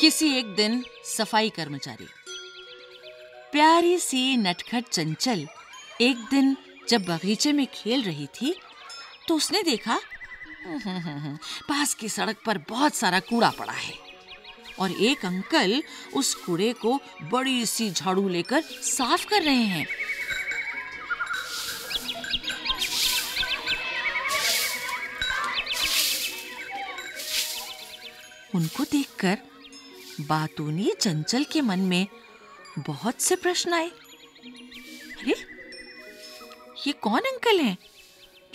किसी एक दिन सफ़ाई कर्मचारी। प्यारी सी नटखट चंचल एक दिन जब बगीचे में खेल रही थी तो उसने देखा, पास की सड़क पर बहुत सारा कूड़ा पड़ा है और एक अंकल उस कूड़े को बड़ी सी झाड़ू लेकर साफ़ कर रहे हैं। उनको देखकर बातूनी चंचल के मन में बहुत से प्रश्न आए। अरे, ये कौन अंकल हैं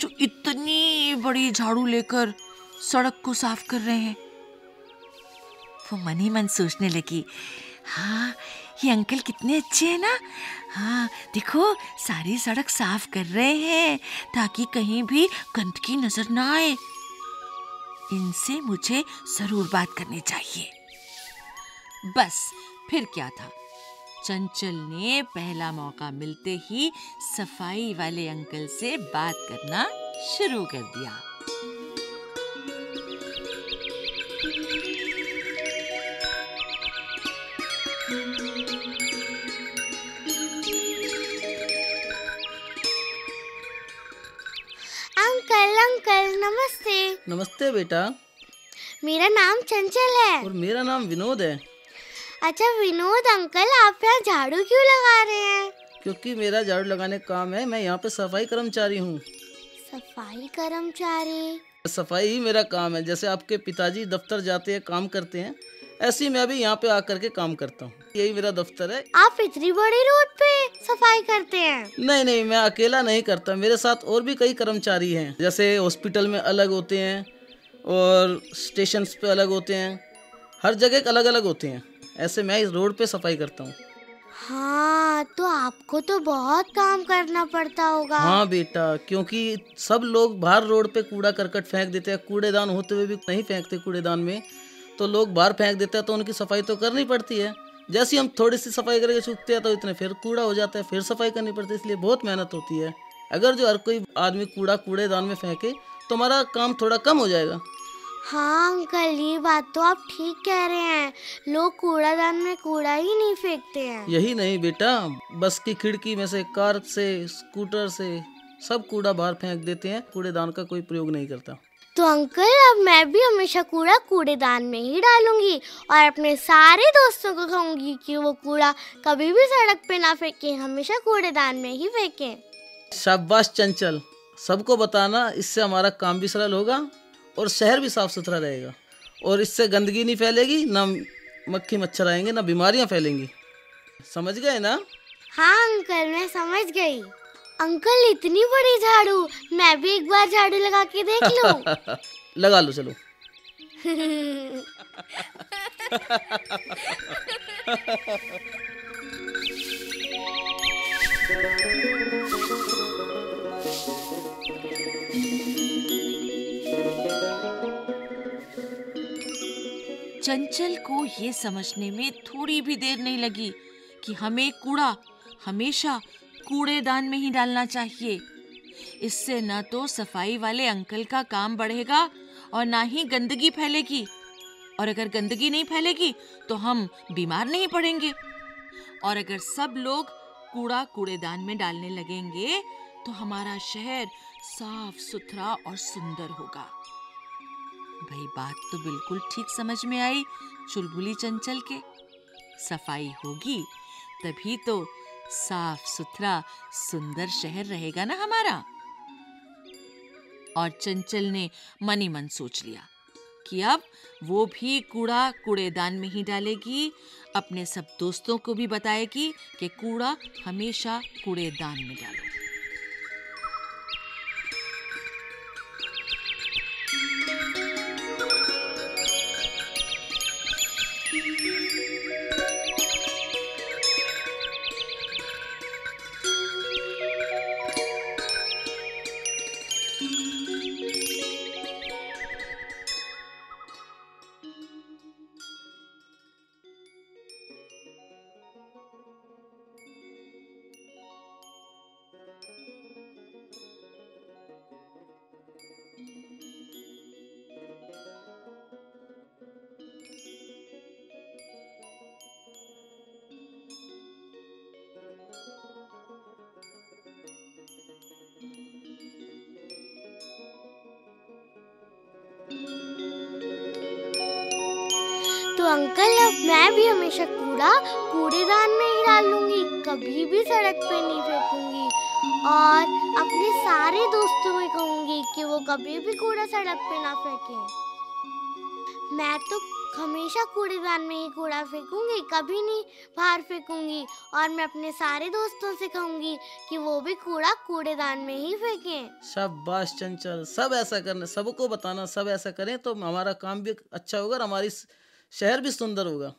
जो इतनी बड़ी झाड़ू लेकर सड़क को साफ़ कर रहे हैं? वो मन ही मन सोचने लगी हाँ ये अंकल कितने अच्छे हैं ना। हाँ देखो, सारी सड़क साफ़ कर रहे हैं ताकि कहीं भी गंदगी नज़र ना आए। इनसे मुझे ज़रूर बात करनी चाहिए। बस फिर क्या था? चंचल ने पहला मौका मिलते ही सफ़ाई वाले अंकल से बात करना शुरू कर दिया। अंकल अंकल नमस्ते। नमस्ते बेटा। मेरा नाम चंचल है। और मेरा नाम विनोद है। अच्छा विनोद अंकल आप यहाँ झाड़ू क्यों लगा रहे हैं? क्योंकि मेरा झाड़ू लगाने का काम है मैं यहाँ पे सफ़ाई कर्मचारी हूँ। सफ़ाई कर्मचारी? सफ़ाई ही मेरा काम है जैसे आपके पिताजी दफ्तर जाते हैं काम करते हैं ऐसे ही मैं भी यहाँ पे आकर के काम करता हूँ। यही मेरा दफ्तर है। आप इतनी बड़ी रोड पे सफ़ाई करते हैं? नहीं नहीं मैं अकेला नहीं करता मेरे साथ और भी कई कर्मचारी हैं जैसे हॉस्पिटल में अलग होते हैं और स्टेशन पे अलग होते हैं हर जगह अलग अलग होते हैं। ऐसे मैं इस रोड पे सफ़ाई करता हूँ। हाँ तो आपको तो बहुत काम करना पड़ता होगा। हाँ बेटा क्योंकि सब लोग बाहर रोड पे कूड़ा करकट फेंक देते हैं कूड़ेदान होते हुए भी नहीं फेंकते कूड़ेदान में। तो लोग बाहर फेंक देते हैं तो उनकी सफ़ाई तो करनी पड़ती है। जैसे हम थोड़ी सी सफ़ाई करके सूखते हैं तो इतने फिर कूड़ा हो जाता है फिर सफ़ाई करनी पड़ती है इसलिए बहुत मेहनत होती है। अगर जो हर कोई आदमी कूड़ा कूड़ेदान में फेंके तो हमारा काम थोड़ा कम हो जाएगा। हाँ अंकल ये बात तो आप ठीक कह रहे हैं। लोग कूड़ादान में कूड़ा ही नहीं फेंकते हैं। यही नहीं बेटा बस की खिड़की में से कार से स्कूटर से सब कूड़ा बाहर फेंक देते हैं। कूड़ेदान का कोई प्रयोग नहीं करता। तो अंकल अब मैं भी हमेशा कूड़ा कूड़ेदान में ही डालूँगी और अपने सारे दोस्तों को कहूँगी कि वो कूड़ा कभी भी सड़क पे ना फेंके हमेशा कूड़ेदान में ही फेंकें। शाबाश चंचल सबको बताना इससे हमारा काम भी सरल होगा। और शहर भी साफ़ सुथरा रहेगा। और इससे गंदगी नहीं फैलेगी ना मक्खी मच्छर आएँगे ना बीमारियाँ फैलेंगी। समझ गए ना? हाँ अंकल मैं समझ गई। अंकल इतनी बड़ी झाड़ू मैं भी एक बार झाड़ू लगा के देख लूँ? लगा लो चलो। चंचल को ये समझने में थोड़ी भी देर नहीं लगी कि हमें कूड़ा हमेशा कूड़ेदान में ही डालना चाहिए। इससे न तो सफ़ाई वाले अंकल का काम बढ़ेगा और ना ही गंदगी फैलेगी। और अगर गंदगी नहीं फैलेगी तो हम बीमार नहीं पड़ेंगे। और अगर सब लोग कूड़ा कूड़ेदान में डालने लगेंगे तो हमारा शहर साफ़ सुथरा और सुंदर होगा। भाई, बात तो बिल्कुल ठीक समझ में आई। चुलबुली चंचल के सफ़ाई होगी, तभी तो साफ़ सुथरा सुंदर शहर रहेगा ना हमारा? और चंचल ने मनी मन सोच लिया कि अब वो भी कूड़ा कूड़ेदान में ही डालेगी, अपने सब दोस्तों को भी बताएगी कि कूड़ा हमेशा कूड़ेदान में डालो। अंकल अब मैं भी हमेशा कूड़ा कूड़ेदान में ही डालूँगी कभी भी सड़क पे नहीं फेंकूँगी। और अपने सारे दोस्तों में कहूँगी कि वो कभी भी कूड़ा सड़क पे ना फेंकें। मैं तो हमेशा कूड़ेदान में ही कूड़ा फेंकूँगी, कभी नहीं बाहर फेंकूँगी। और मैं अपने सारे दोस्तों से कहूँगी कि वो भी कूड़ा कूड़ेदान में ही फेंकें। शाबाश चंचल, सब ऐसा करना, सबको बताना, सब ऐसा करें तो हमारा काम भी अच्छा होगा हमारी शहर भी सुंदर होगा।